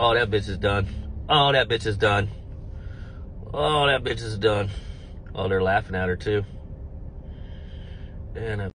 Oh, that bitch is done. Oh, that bitch is done. Oh, that bitch is done. Oh, they're laughing at her too. And uh,